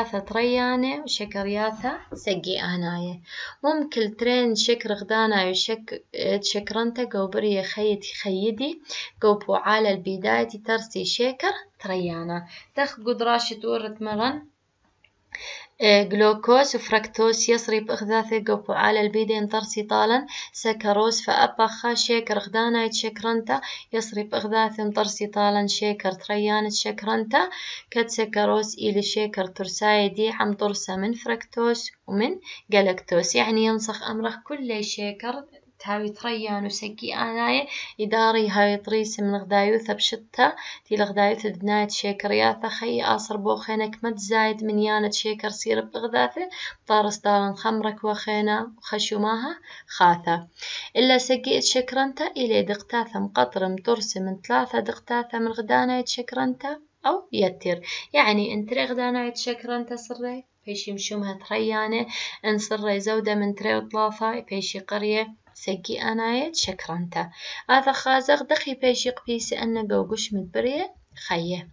شكرياثة تريانة وشكرياثة سقي آناية. ممكن ترين شكر غدانا وشك تشكرنتا قو برية خيتي خيدي قو بوعالة البداية ترسي شكر تريانا. تخ قدراشة ورت مرن. جلوكوز وفركتوز يصري بإخذاثة قبو على البيدين طرسي طالا سكروز فأبخا شيكر غدانا يتشكرنتا يصري بإخذاثة طرسي طالا شيكر تريان تشكرنتا كت سكروز إلي شيكر ترساي دي عم طرسة من فركتوز ومن جلاكتوز. يعني ينسخ أمرخ كل شيكر تاوي تريان وسقي آناي إداري هاي طريس من غدايوثة بشتة تي لغدايوثة دناية شيكر خي آصر بوخينك مد زايد من يانة شيكر سير بغذاثة طارس دارن خمرك وخينا وخشوماها خاثة. إلا سقيت شكرنتا إلي دقتاثة مقطر مترسة من ثلاثة دقتاثة من غدانا شكرنتا أو يتر. يعني انت غدانا يتشكرنتا سري بيشي مشومها تريانة إن سري زودة من تري وطلاثة بيشي قرية سقي أنايت شكرنتا هذا خازق دخي بيشيق بيسي أنا قوقش مدبرية خيه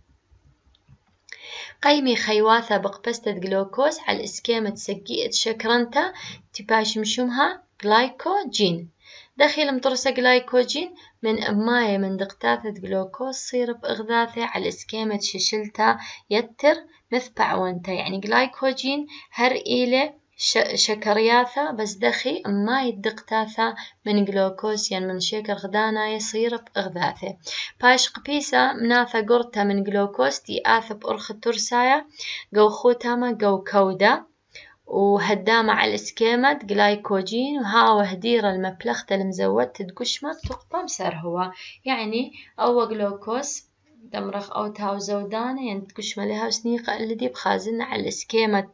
قيمي خيواثة بقبستة جلوكوز على الإسكيمة سقيئة شكرنتا تباش مشومها جلايكوجين دخيل مطرسة جلايكوجين من أماية من دقتاثة جلوكوز صير بإغذاثة على الإسكيمة ششلتا يتر مثبع وانتا يعني جلايكوجين هر إيلة دخي ما يدقتاثا من جلوكوز يعني من شكر غدانا يصير بإغذاثة باش قبيسا مناثا قرتا من جلوكوز تي آث بأرخ ترسايا جو خوتاما جو كودا وهدامة على الاسكيمة جلايكوجين وها هديرة المبلخة المزود تدقشمة تقطم مسر هو. يعني أو جلوكوز دمرخ أو تاو زودانة يعني تكش ملها سنيقة الذي بخازن على السكيمة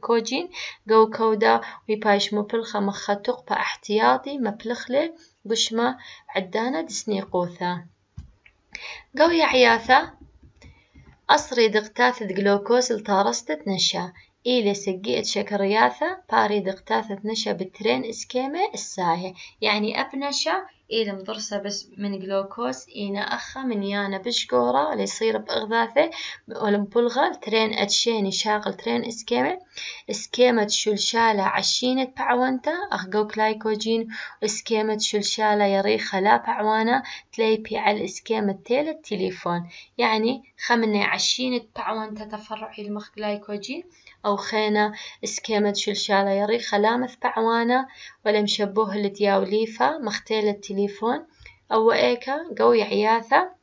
كوجين جو كودا ويبايش مبلخة مخا تقبة احتياطي مبلخلة قشمة عدانة دسنيقوثا جو يا عياثة أصري دقتاثة جلوكوز التارستة نشا إلى سقيت شكرياثة باري دقتاثة نشا بالترين إسكيمة الساهي يعني أبنشا إلى مضرسة بس من جلوكوز إينا أخا من يانا بشقورة اللي يصير بأغذاثة والمبلغة ترين أتشيني شاغل ترين إسكيمة. إسكيمة شلشالة عشينة بعوانتا أخقو كلايكوجين وإسكيمة شلشالة يريخة لا بعوانا تليبي على الإسكيمة تيل التليفون. يعني خمنة عشينة بعوانتا تفرعي المخ جلايكوجين أو خينا إسكيمة شلشالة يريخة لا مثبع وأنا ولا مشبوه مختيل التليفون. أو إيكا قوي عياثة.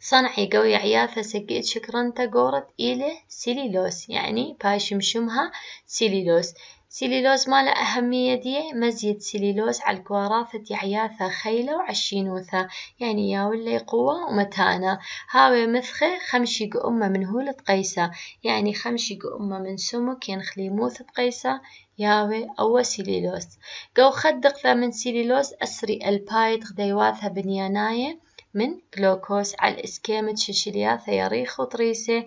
صنعي قوي عياثة سقيت شكرنتا قورت إلى سيليلوس يعني باش مشمها سيليلوس سيليلوز ما له أهمية دي؟ مزيد سيليلوز على الكواراثة يعياثة خيلة وعشينوثة يعني يا ولا قوة ومتانة. هاوي مثخة خمشي أمة من هولة قيسة يعني خمشي أمة من سمك ينخلي موث قيسة ياوي أو سيليلوز قو خدق ذا من سيليلوز أسري البايد غديواثها بنياناية من جلوكوز على الإسكيمة ششلياثة يريخ وطريسة.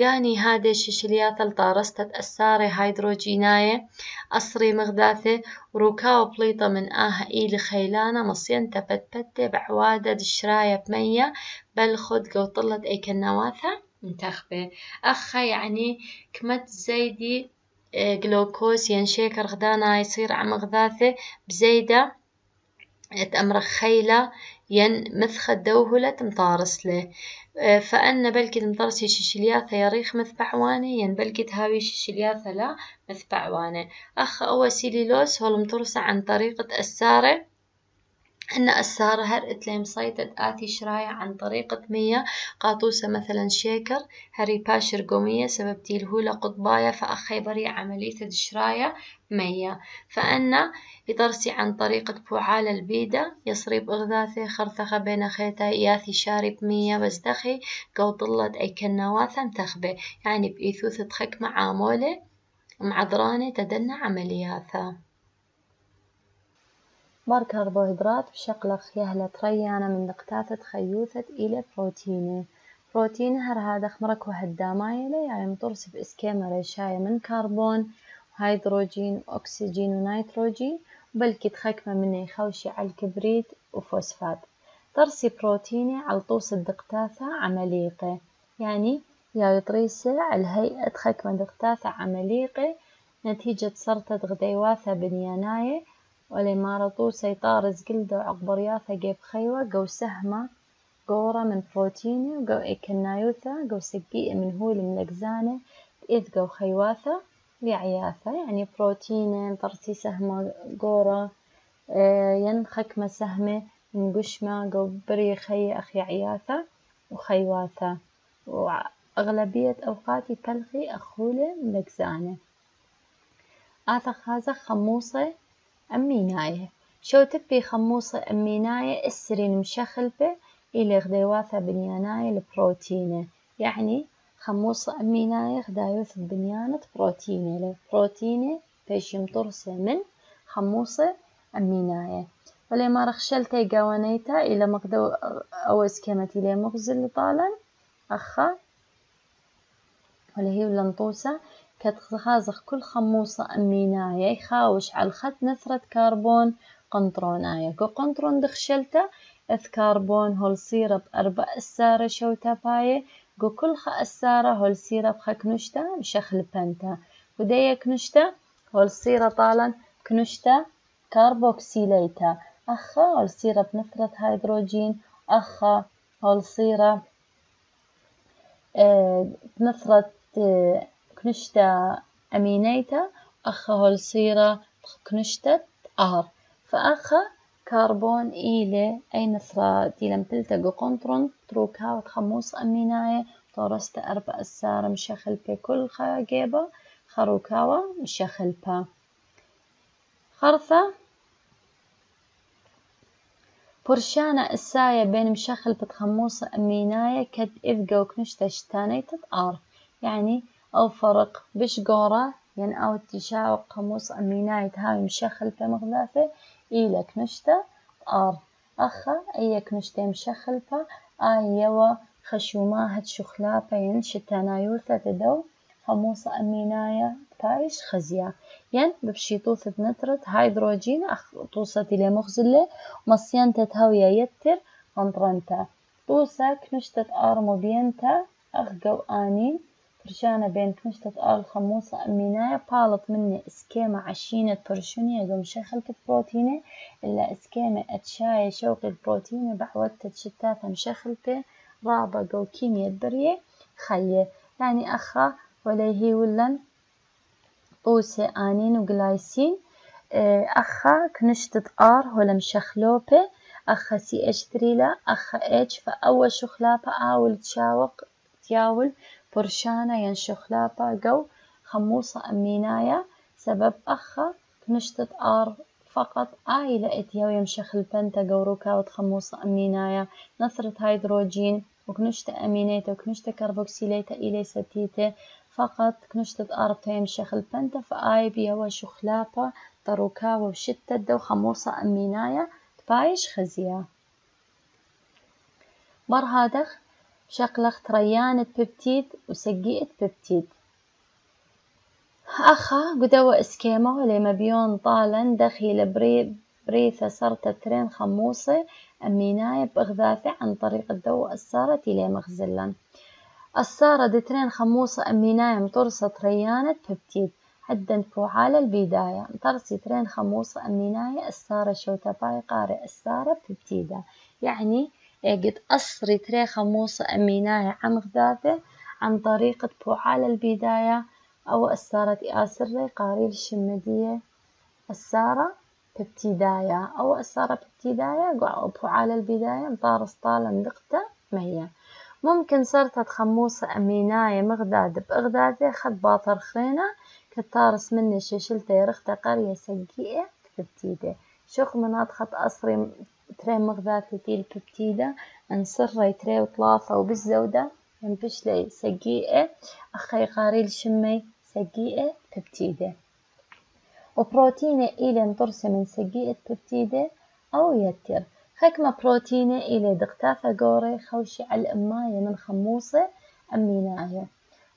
قاني هذا الششلياثة الطارستة أسارة هيدروجيناية. أصري مغداثة وروكاو بليطة من آها إيلي خيلانة مصين تبتبتة بعوادة دشراية بمية. بل خد قوطلت أي كنواثة منتخبة. أخا يعني كمت زيدي جلوكوز ينشيكر غدانا يصير عم غذاثة بزيدة. تأمرخ خيلة ين مثخ دوهلة مطارس له آه، فأن بلكي مطارس ششلياثة يريخ مث بعواني ين بلكي تهاوي ششلياثة لا مث بعواني أخ أو سيليلوس هو المطرسة عن طريقة السارة. أن السارة هر إتليم صيتت آتي شرايع عن طريقة مية قاطوسة مثلا شيكر هري باشر قومية سبب تيلهولة قطباية فأخي بري عملية شرايع مية. فأن يطرسي عن طريقة بوعال البيدة يصري بإغذاثي خرثخة بين خيتا إياثي شارب مية بزدخي قوطلت أي كنواثة متخبة يعني بإيثوث تخك مع عامولة معذرانة تدنى عملياثا. بار كربوهيدرات بشقلق يهلا تريانا من نقطات خيوثة إلى بروتينة بروتين هذا خمرك وهدامايلة يعني مطرس بإسكيما ريشاية من كربون هيدروجين وأكسجين ونيتروجين بلكي تخكمة منه يخوشي على الكبريت وفوسفات طرسي بروتيني على طوس الدقتاثة عمليقة. يعني يا يطريسة الهيئة خكمة دقتاثة عمليقة نتيجة سرطة غديواثة بنياناية ولمارطو سيطارز قلدو عقبرياثة جيب خيوة قو سهمة قورة من بروتيني وقو إيكنايوثة قو سقيئة من هول ملقزانة إذ قو خيواثة لعياثة. يعني بروتيني طرسي سهمة قورة آه، ين خكمة سهمة من قشمة قو بري خي أخي عياثة وخيواثة. وأغلبية أوقاتي بلغي أخولة ملقزانة آثا خازة خموصة أميناية شو تبي خموصة أميناية السرين مشخلبة إلى غديواثة بنياناية البروتينة يعني خموصة أميناية غدايوث بنيانة بروتينة بروتينة بيش يمطرسة من خموصة أميناية ولي ما رخشلتي قوانيتا إلى مقدو أو اسكيمتي لي مغزل طالا. أخا. ولا هي ولنطوسة كتخازخ كل خموصة أميناية يخاوش على الخط نثرة كربون قنطروناية كو قنطرون دخشلتا إث كربون هول صيرة بأربع السارة شوتا باية قو كل خا السارة هول صيرة بخا كنشتا بشخل بنتا وديا كنشتا هول صيرة طالا كنشتا كاربوكسيليتا. أخا هول صيرة بنثرة هيدروجين. أخا هول صيرة آه بنثرة آه كنشتا أمينيتا أخا هول صيرة كنشتا آر. فأخا كربون إيلي أي نثرة ديلم بلتقو قنطرون تروكا وتخموص أميناية طورست أربع السارة مشخل بي كل خاقيبة خروكاوة مشخل با خرثة برشانة الساية بين مشخل بتخموصة أميناية كد إذ كنشتا شتاني تتعار يعني أو فرق بش قورة يعني أو تشاوق قاموس أميناية هاي مشخل في مغلافة إلى كنشتا آر أخا أي كنشتا مشخلفة آي يوا خشوما هد شخلافة ين شتانايوثة تدو خموسة أميناية تايش خزيا ين ببشي طوثة نترة هيدروجين أخ طوصة إلى مغزلة مصيان تتهوية يتر غنطرنتا طوسة كنشتة آر مبينتا أخ جو آنين برشانة بين كنشتة آل خموصة أميناية بالط مني إسكيمة عشينة برشونية قوم شخلت بروتينة. إلا إسكيمة أتشاية شوق البروتينة بعودت شتاثة مشخلتة. رابة قو كيمياء برية خية. يعني أخا وليهي ولن طوسة آنين وجلايسين آه، أخا كنشتة آر هولا مشخلوبة. أخا سي إتش تريلا أخا إتش فأول شخلابة آول تشاوق تياول. برشانة ينشخ لابا جو خموصة أمينايا سبب أخا كنشتت آر فقط عائلة إتيا ويمشخ البنتا قوروكا وتخموصة أمينايا نثرة هيدروجين وكنشتة أمينيتا وكنشتة كربوكسيليتا إلي ستيتا فقط كنشتة آر يمشخ البنتا فآي بيا وشخلابا طروكا وشتة دو خموصة أمينايا تبايش خزيا برهادخ شقلخ تريانة ببتيد وسقيئة ببتيد أخا قدوة إسكيما ولما بيون طالا دخيل بري بريثة صرت ترين خموصة أميناية بإغذاثة عن طريق الدو السارة إلى مخزلا السارة دترين خموصة أميناية مطرسة تريانة ببتيد حدا على البداية. مطرسي ترين خموصة أميناية السارة شوتباي قارئ السارة ببتيدة يعني قد أصري تريخة موصى أميناية عن غذاثة عن طريقة بوعال البداية أو السارة آسرة قاريل الشمدية السارة بابتداية أو السارة بابتداية بوعال البداية مطارس طالة مدقتة مية ممكن صرت خموصة أميناية مغداد بإغدادة خد باطر خينة كتارس مني ششلتة يرختة قرية سقيئة بابتيدة شوخ مناطخة أصري تري مغذاثة ديال الببتيدة انصري تري وطلافة وبالزودة ينبشلي سقيئة أخي قاريل شمي سقيئة ببتيدة وبروتينة إلى نطرسة من سقيئة ببتيدة أو يتر. خكمة بروتينة إلى دقتافة قوري خوشي على الأماية من خموصة أميناية.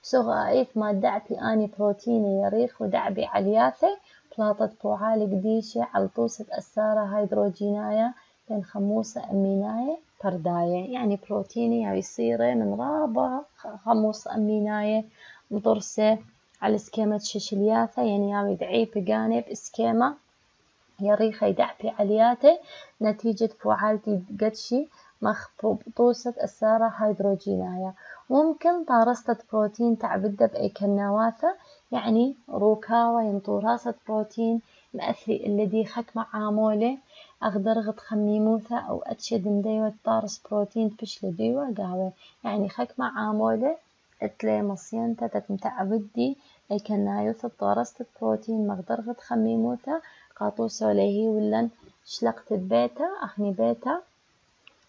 سغائف ما دعبي أني بروتينة يريخ ودعبي علياثة بلاطة بوعالي قديشة على طوسة أسارة هيدروجيناية بين خموصة أميناية برداية يعني بروتيني يعني يصير من رابع خموصة أميناية مضرسة على سكيمة ششلياثة يعني ياوي دعي بجانب سكيمة يريخة يدعبي علياته. نتيجة فعالتي قدشي مخبوطوسة السارة هيدروجينايا ممكن طارستة بروتين تعبدة بأي كنواثة يعني روكاوة ينطوراسة بروتين مأثري الذي خك مع عامولة أغدر خميموثة أو أتشد مديوة طارس بروتين تبش لديوة قاوة يعني خك مع عامولة أتلي مصينتا تتمتعبدي أي كنايوثة طارست بروتين. مغدر خميموثة قاطوسة لهي ولن شلقت بيتا أخني بيتا.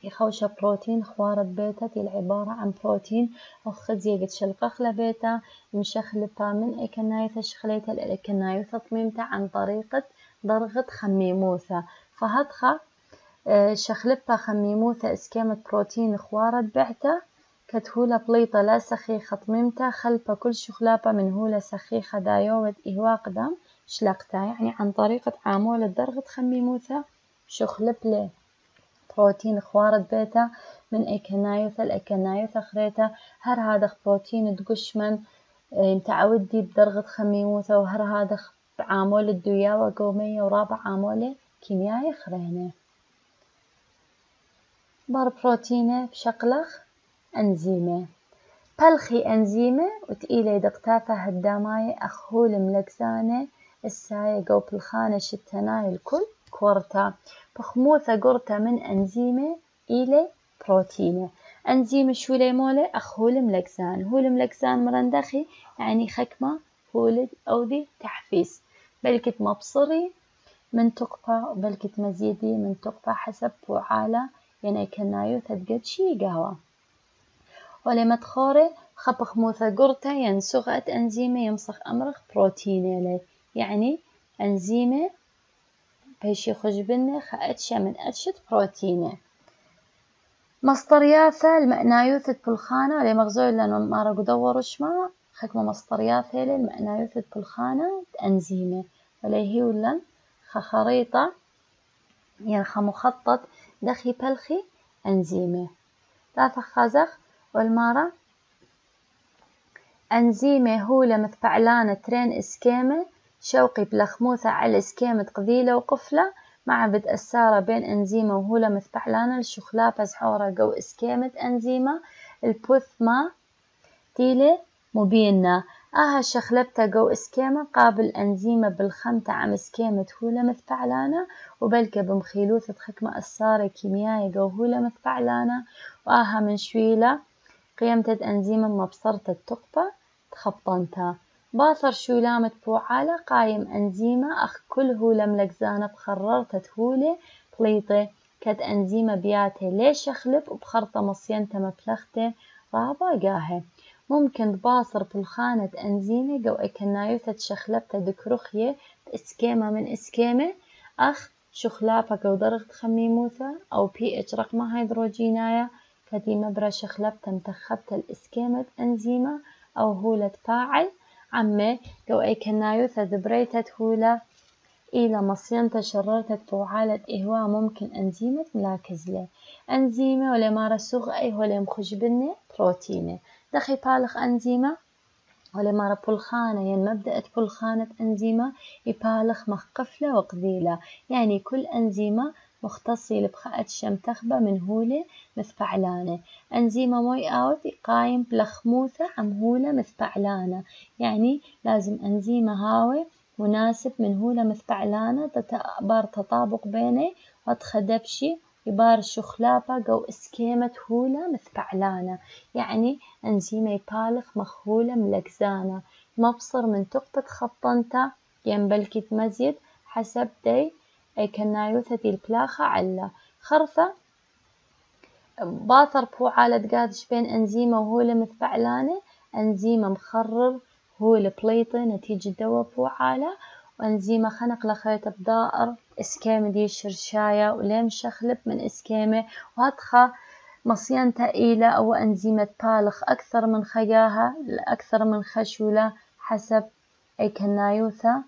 يخوش بروتين خوارة بيتا تي العبارة عن بروتين. أخذ زيقت شلقخلة بيتا مشخلبة من إكنايثة شخليتا الإكنايثة طميمتا عن طريقة ضرغة خميموثة فهدخة آه، شخلبة خميموثة إسكيمة بروتين خوارة بعتا كتهولة بليطة لا سخيخة طميمتا خلبة كل شخلابة من هولة سخيخة دايوة إهواء قدام يعني عن طريقة عامولة درغة خميموثة شخلب لي بروتين خوارد بيتا من ايكنايوث الايكنايوث خريتا هر هذا بروتين تقشمن متعودي إيه، بدرغة خميموثة وهر هذا عامول الدويا وقومية ورابع عامولة. كيميائي خرينة بار بروتينة بشقلخ أنزيمة. بلخي أنزيمة وتقيلة دقتافة هداماية أخول ملكزانة الساية قو بالخانة شتناي الكل كورتا. بخموثة قرطة من أنزيمة إلى بروتينة. أنزيم شو ليمولة أخول ملكزان هول ملكزان مرندخي يعني خكمة هولد أو ذي تحفيز بلكت مبصري من تقفى بلكت مزيدي من تقفى حسب فعالة يعني كنايو تدقد شي قهوة. ولما تخوري خبخ موثة قرطة ينسغت أنزيمة يمسخ أمرخ بروتينة لي يعني أنزيمة بيش يخرج بنا خأتشة من أتشت بروتينة مصدرياثة المعنايوثة بالخانة. اللي مغزول لأنه ما رقو دوروا شما. خكمة مصدرياثة المعنايوثة بالخانة أنزيمة وليه ولا خريطة يعني مخطط دخي بلخي أنزيمة ثلاثة خزخ والمارة. أنزيمة هولة مثبعلانة ترين إسكيمة شوقي بلخموثة على سكيمة قذيلة وقفلة. مع بد السارة بين أنزيمة وهولة مثبحلانة الشخلافة زحورة جو إسكيمة أنزيمة. البوث ما تيلي مبينة. آها شخلبتا جو إسكيمة قابل أنزيمة بالخمتة عم إسكيمة هولة مثبعلانة وبلكة بمخيلوثة خكمة السارة كيميائي جو هولة مثبعلانة وآها من شويلة قيمة أنزيمة مبصرة التقطة تخبطنتا باصر شولامة بوعالة قايم أنزيمة أخ كل هولة ملكزانة بخررتة تهولة بليطة. كد أنزيمة بياتة ليش أخلب وبخرطة مصينته مبلغته رابا قاهي ممكن تباصر بالخانة أنزيمة جو إكنايوثة شخلبته دكرخية بإسكيمة من إسكيمة أخ شخلافة جو درغت خميموثة أو بي اتش رقمة هيدروجينايا كدي مبرا شخلبته متخبتة الإسكيمة أنزيمة أو هولة فاعل عمي لو أي كنايو ثذبريتت هولا إلى مصينة شررتت فوعالة إهواء ممكن أنزيمة ملاكز له أنزيمة ولا مارا سوغ أي ولا مخجبنة بروتينة دخي بالخ أنزيمة ولا مارا بلخانة ين مبدأت بلخانة أنزيمة يبالخ مخقفلة وقذيلة يعني كل أنزيمة مختصي لبخاءة شمتخبة من هولة مثفعلانة أنزيمة موي أوت قايم بلخموثة عمهولة مثفعلانة يعني لازم أنزيمة هاوي مناسب من هولة مثفعلانة بار تطابق بيني وتخدبشي يبار شخلابة جو إسكيمة هولة مثفعلانة يعني أنزيمة يبالغ مخهولة ملكزانة مبصر من تقطة خطنتا ينبلكت مزيد حسب دي كنايوثة البلاخة على. خرفة باثر بو عالة قادش بين أنزيمة وهولة مثفعلانة أنزيمة مخرر هولة بليطة نتيجة دوا بو عالة وأنزيمة خنق لخيطة بدائر. إسكيمة دي شرشاية وليم شخلب من إسكيمة وهدخة مصيان تقيلة أو أنزيمة بالخ أكثر من خياها أكثر من خشولة حسب أي كنايوثة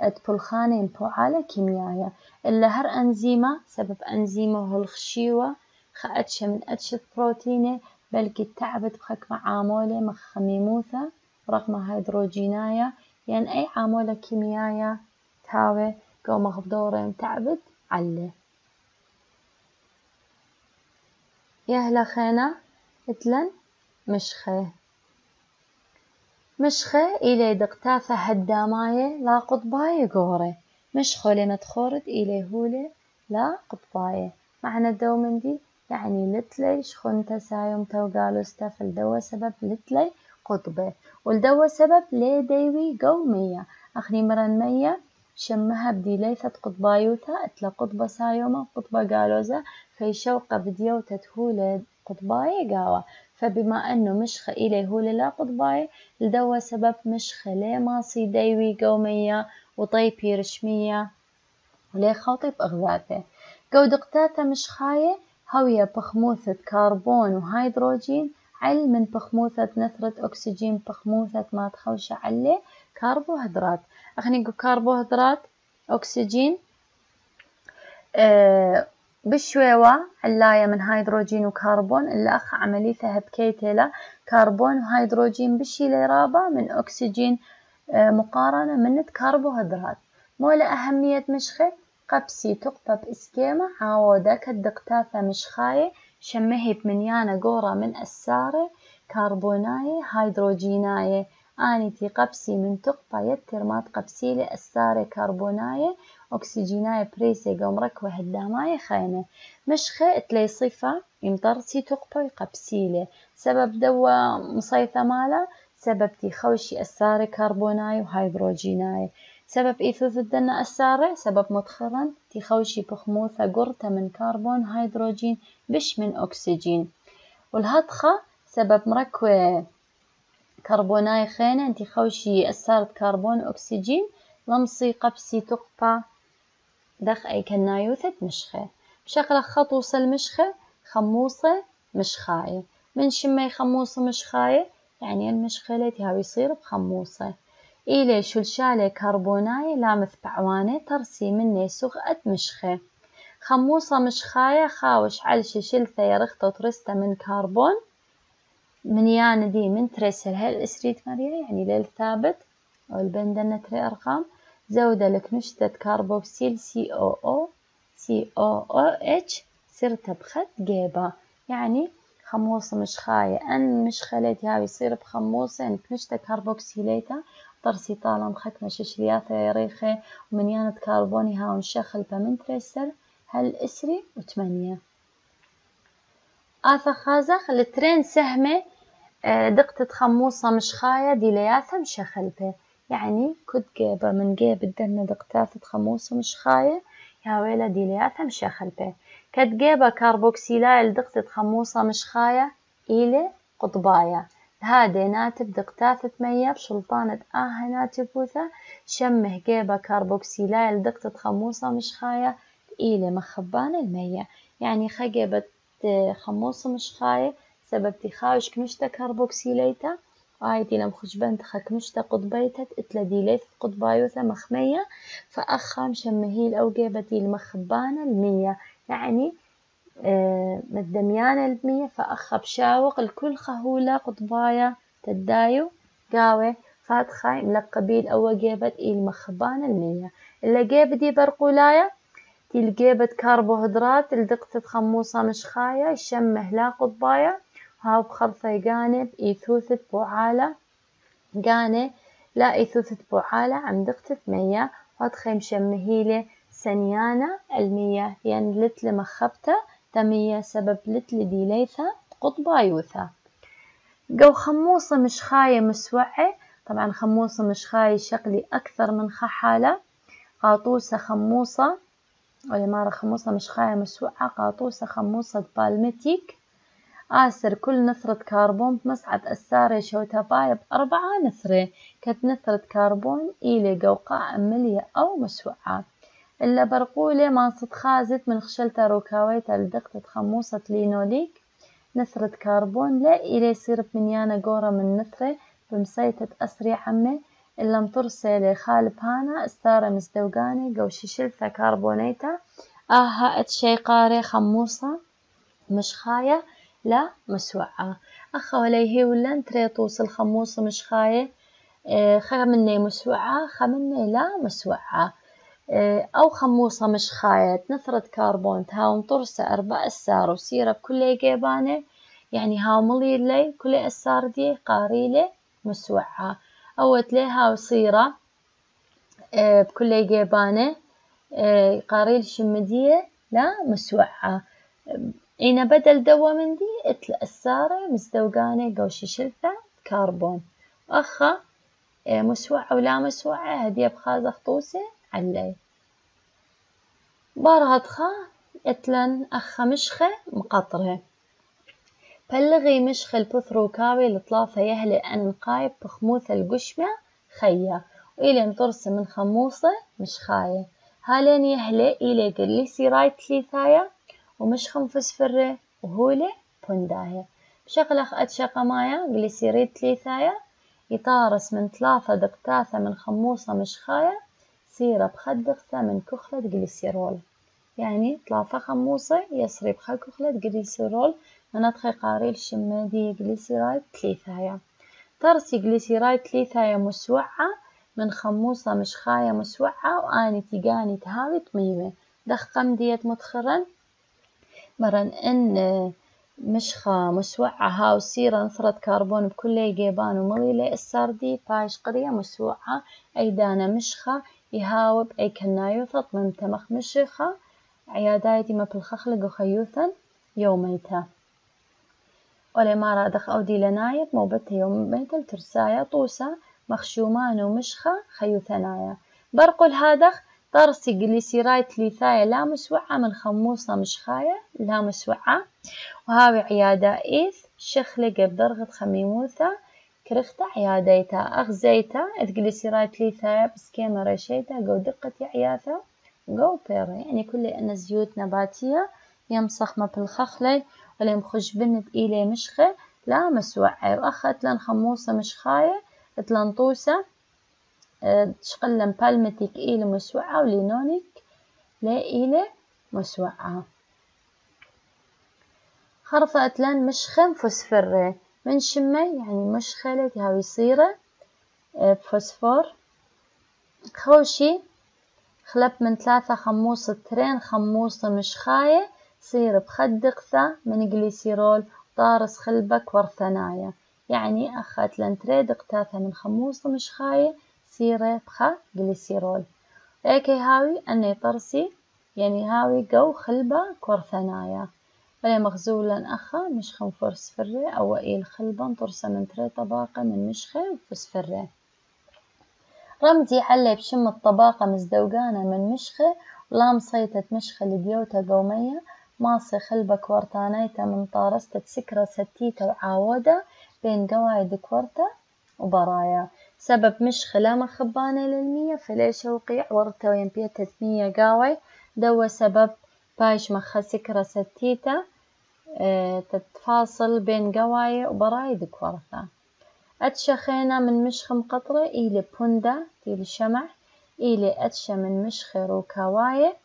ات بلخانة بوعالة كيميائية إلا هر أنزيمة سبب أنزيمة هو الخشيوة خأتش من أتشت بروتينة بلكي تعبت بخك عامولة مخ خميموثة رغم هيدروجينايا يعني أي عامولة كيميائية تاوي قو مغبدورين تعبت علي يهلا خينا إتلن مشخي. مشخة إلي دقتافة هداماية لا قطباية قوري. مشخو لما تخورد إلي هولي لا قطباية. معنى دي يعني لتلي شخنتا سايوم تو قالوستا فالدوا سبب لتلي قطبة والدوا سبب لي ديوي قومية. أخني مرن مية شمها بدي ليثة قطبايوتا اتلا قطبة سايومة قطبة قالوزة في شوقة بديو تتهولي قطباية قاوة فبما أنه مشخة إلي هو لا قطباية لدوا سبب مشخة لي ماصي ديوي قومية وطيبي رشمية ولي خاطب أغذاته قودقتاتا مشخاية هوية بخموثة كربون وهيدروجين عل من بخموثة نثرة أكسجين بخموثة ما تخوش عليه كربوهيدرات أخني نقول كربوهيدرات أكسجين أه بشويوة علاية من هيدروجين وكربون. اللي أخ عمليتها بكيتلة كربون وهيدروجين بشي لرابة من أكسجين أه مقارنة من كربوهيدرات مولا أهمية مشخة قبسي تقطب إسكيمة عاودة كدقتاثة مشخاية شمهي بمنيانة قورة من أسارة كربوناية هيدروجيناية. آني تي قبسي من تقطى يتر مات قبسيلة أسارة كربوناية أكسجيناية بريسي قوم ركوة هداماية خينة مشخة تلي صفة يمطرسي تقطى قبسيلة سبب دوا مصيثة مالا سبب تي خوشي أسارة كربوناية وهيدروجيناية. سبب إيثوث الدنا السارة سبب مدخرا تخوشي بخموثة قرطة من كربون هيدروجين بش من أكسجين. والهطخة سبب مركوة كربوناي خينة انتي خوشي أسارة كربون أكسجين لمصي قبسي تقطع دخ أي كنايوثة مشخة. بشكل خطوصة المشخة خموصة مشخاية. من شمي خموصة مشخاية؟ يعني المشخلة هاو يصير بخموصة. إلي شلشالة كربوناي لامث بعوانة ترسي مني سغأة مشخة. خموصة مشخاية خاوش علشة شلثة يرخطة وترسته من كربون. من يان دي من ترسل هل اسريت ماريا يعني ليل ثابت أو البندنة تري أرقام؟ زودة لك نشتة كربوكسيل سي أو أو سي أو أو إتش سرت بخت جيبا يعني خموصة مشخاية أن مشخلت هاي يصير بخموصة إن نشتة كربوكسيليتا طرسي طالم خكمة ششرياثة يريخة ومنيانة كربوني هاون شخل بمن ترسل هل إسري؟ وثمانية. آثا خازخ الترين سهمة آه، دقة خموصة مشخاية ديلياثة مشخلبة يعني كد جيبة من جيب الدنة دقتاثة خموصة مشخاية يا ويلة ديلياثة مشخلبة كد جيبة كاربوكسيلايل دقة خموصة مشخاية إلي قطباية هادي ناتب دقتاثة مية بشلطانة آه ناتب وثا شمه جيبة كاربوكسيلايل دقة خموصة مشخاية إلي مخبانة المية. يعني خجبة خموصة مشخاية سبب تخاوش كمشتا كربوكسيليتا آيتي لم خجبنت كمشتا قطبيتا إتلا ديليت قطبايوثا مخمية. فأخام شمهيل أو جيبتي المخبانة المية. يعني آه مدميانة المية. فأخا بشاوق الكل خهولة قطبايا تدايو. قاوة فاتخاي ملقبين أو جيبت المخبانة المية. إلا جيبتي برقولايا تلقيبة كربوهيدرات لدقة خموصة مشخاية الشمه لا قطباية هاو بخرطة جانب إيثوثة بوعالة. جانب لا إيثوثة بوعالة عم دقة مية. وادخي مشمهيلة سنيانة المية يعني لتل مخبتة تمية سبب لتل ديليثة قطبايوثة جو خموصة مشخاية مسوعة. طبعا خموصة مشخاية شكلي أكثر من خحالة. قاطوسة خموصة ولمارة خموصة مشخاية مسوعة قاطوسة خموصة بالمتيك. آسر كل نثرة كربون بمصعد أسارة شوتاباية بأربعة نثرة كت نثرة كربون إلي قوقاء ملية أو مسوعة إلا برقولة ما خازت من خشلتا روكاويتا لدقة خموصة لينوليك نثرة كربون لا إلي يصير بمنيانة قورة من نثرة بمسيتة أسري عمي. إلا مترسلة خالب هانا استارة مزدوقاني قوشي شلثة كربونيتا. آها اتشي قاري خموصة مش خاية لا مسوعة أخا وليه ولا تري توصل خموصة مش خاية آه خمني مسوعة خمني لا مسوعة آه أو خموصة مش خاية نثرة كربون تهاوم طرسة أربع أسار وسيرة بكل جيبانة يعني هاوملي لي كل أسار دي قاريلة مسوعة أو تليها وصيرة آه بكل جيبانة قاريل شمدية لا مسوعة إنا بدل دوا من دي إتل السارة مزدوقانة قوشي شلثة كربون أخا آه مسوعة ولا مسوعة هدية بخازة خطوسة علي. بارغتخا إتلن أخا مشخة مقطرة. بلغي مشخ البثرو كاوي لطلافة يهلي أن نقايب بخموث القشمة خيا وإلى مطرسة من خموصة مش خاية هالين يهلي إلي قلي سيرايت ثلاثايا ومش خنفس فرة وهولة بونداية بشغلة أتشقى مايا جليسيريد ثلاثايا يطارس من ثلاثة دقتاثة من خموصة مش خاية سيرة بخدقثة من كخلة جليسيرول. يعني ثلاثة خموصة يسري بخل كخلة جليسيرول منطخي قاريل شمادي جليسيرايد ثلاثايا ترسي جليسيرايد ثلاثايا مسوعة من خموصة مش خاية مسوعة وآني تيجاني تهاوي طميمة دخم ديت متخرن مرن إن مشخة مسوعة هاو سيرة نثرة كربون بكل جيبان ومغيلة الساردي بايش قرية مسوعة أي دانا مشخة يهاوب أي كنايو من تمخ مشخة. عيادايتي ما بالخخلق وخيوثا يوميتا ولا ما دخ أودي لنايب موبتها يوم بيت الترسايا طوسة مخشومان ومشخة خيوثنايا. برقل هادخ طرسي جليسيرايت ليثايا لا مسوعة من خموصة مشخاية لا مسوعة. وهاوي عيادة إيث شخلة بدرغة خميموثة كرختة عياديتا أغزيتا جليسيرايت ليثايا بسكيمة رشيتا قو دقة عياثة قو بيرا يعني كل أن زيوت نباتية يمسخ ما بالخخلة ولا مخش بنت إيلي مشخة لا مسوعة. وأخت لن خموصة مشخاية تلنطوسة تشقلن بالمتك إلى مسوعة ولينونك لا إلى مسوعة. خرطة أتلان مشخم فوسفرة من شمة؟ يعني مشخلة هاوي صيرة بفوسفور خوشي خلب من ثلاثة خموصة ترين خموصة مشخاية صير بخدقثة من جليسيرول طارس خلبك ورثنايا يعني أخذت لن تريد قتاثة من خموصة مشخاية سيرة بخا جليسيرول. ايكي هاوي أني طرسي يعني هاوي قو خلبة كورثنايا. ولا مغزولا أخا مشخن فرس فرة أو إيل خلبا طرسة من تري طباقة من مشخة فسفرة رمزي علي بشم الطباقة مزدوقانة من مشخة ولام صيتة مشخة لديوتا قومية ماصي خلبة كورتانيتا من طارستة سكرة ستيتا وعاودة بين قواعد كورتا وبرايا. سبب مش خلامة خبانة للمية فليش وقيع ورتا وين بيتا مية قاوي. دوا سبب بايش مخا سكرة ستيتا آه تتفاصل بين قواي وبرايد كورثة أتشخينا من مشخ مقطرة إلي بوندا تيلي شمع إلي أتشا من مشخ روكاواي.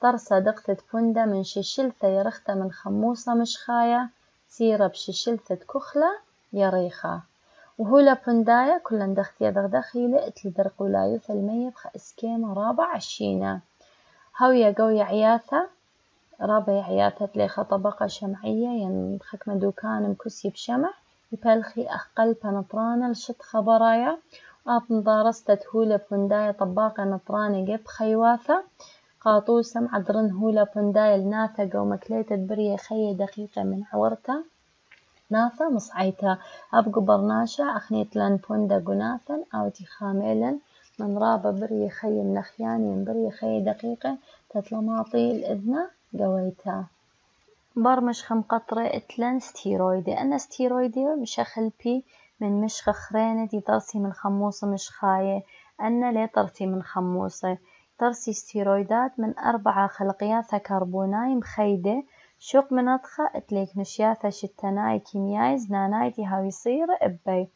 طرسة دقتة بوندا من ششلثة يرختة من خموصة مشخاية سيرة بششلثة كخلة يريخة وهولا بندايا كلن دختي دغدخيلة اتلي درق ولايوث المية بخ اسكيمة رابع عشينة. هاوية قوية عياثة رابع عياثة تليخة طبقة شمعية ين خكمة دوكان مكسي بشمع يبلخي أقل بنطرانة لشط خبرايا. وآب مضارستة هولا بندايا طباقة نطرانة قب خيواثة. قاطوسة معدرن هولا بندايا الناثة ومكليتة برية خية دقيقة من عورتها نافا مصعيتا أبقو برناشا أخنيت لن بوندا قناثا أو تخاميلا من رابا بري خي منخياني بري خي دقيقة تتلماطي الإذنة قويتا. برمش خم قطرة إتلن ستيرويدي. أنا ستيرويدي مشخل بي من مشخ خرينة دي طرسي من خموصة مش خاية. أنا لي طرتي من خموصة. طرسي ستيرويدات من أربعة خلقيات كربوناي مخيدة. شوق منطخة إتليك نشياثة شتناي كيمياي زناناي هاوي صيرة إبي.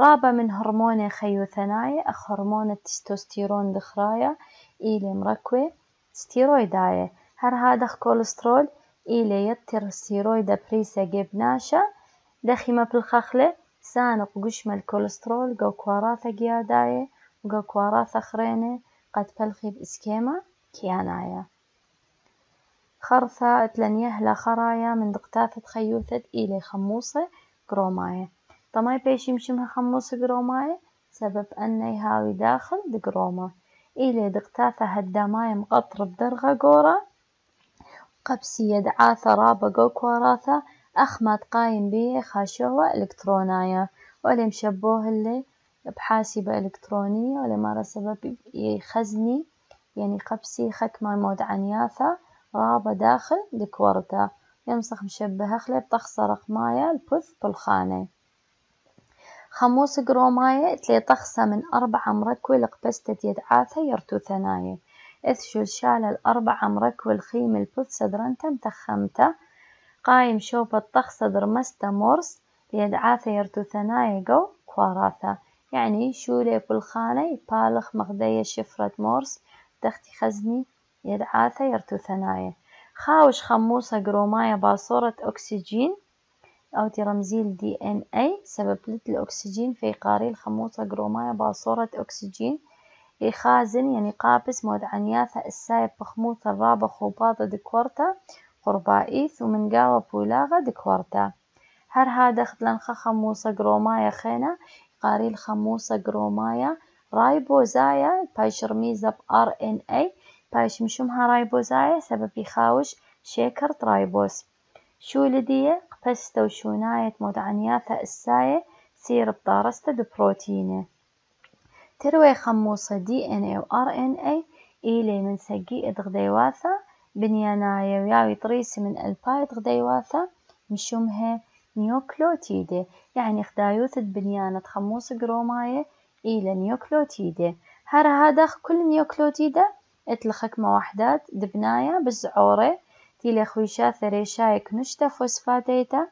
رابع من هرمون خيو ثنايا أخ هرمون التستوستيرون دخرايا إلي مركوة ستيرويداية هر هذا كوليسترول إلي يتر ستيرويدا بريسا جبناشا دخيمة بالخخلة سانق قشم الكوليسترول جو كواراثا جياداية وجو كواراثا خرينة قد بلخي بإسكيما كيانايا. خرثة يهلا خرايا من دقتاثة خيوثة إلي خموصة قروماية. طماي بيش يمشمها خموصة قروماية؟ سبب أن يهاوي داخل دقرومة. إلي دقتاثة هداماية مقطر بدرغة قورة. قبسي يدعاثة رابة جو كواراثة أخمات قايم بيه خاشوة إلكترونايا ولا مشبوه اللي بحاسبة إلكترونية ولا مارا سبب يخزني. يعني قبسي خك ما مود عنياثة رابة داخل دكورتا يمسخ مشبه خلب تخسر رقمايا البث بالخانة. خموس قروماية تلي تخسى من أربعة مركوة لقبستة يدعاثة يرتو ثنايا. إذ شال الأربعة مركوة الخيم البث سدرنتا متخمتا قايم شوبة تخسى درمستا مورس ليدعاثة يرتو ثنايا جو كواراثة يعني شو لي بالخانة بالخ مغدية شفرة مورس دختي خزني يدعاثة يرتو ثنايا. خاوش خموسة قروماية باصورة أكسجين أو ترمزيل دي إن أي سبب لت الأكسجين في قاري الخموسة قروماية باصورة أكسجين. يخازن يعني قابس مود عنياثة السايب بخموثة الرابة خوباطة دكورتا قربائيث ومن قاوة بولاغة دكورتا هر هذا خدلنخ خموسة قروماية خينا قاري الخموسة قروماية رايبوزايا بايش رميزة بار إن إي باش مشومها رايبوزايا سبب يخاوش شيكر رايبوز شو لدية قبستة وشوناية مدعنياثة الساية سير بطارستة دو بروتينة. تروي خموصة دي إن إي و آر إن إي إلي من سقي غديواثة بنيانايا وياوي طريسي من الباي غديواثة مشومها نيوكلوتيدة يعني خدايوثة بنيانة خموص قروماية إلى نيوكلوتيدة هر هذا كل نيوكلوتيدة اتلخك وحدات دبنايا بالزعورة تيلي خويشا ثريشاي كنشتا فوسفاتيتا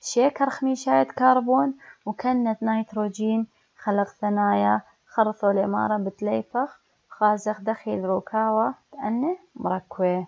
شيكر خميشاية كربون وكنت نيتروجين خلق ثنايا خرثو الإمارة بتليفخ خازخ دخيل روكاوة تأني مركوة.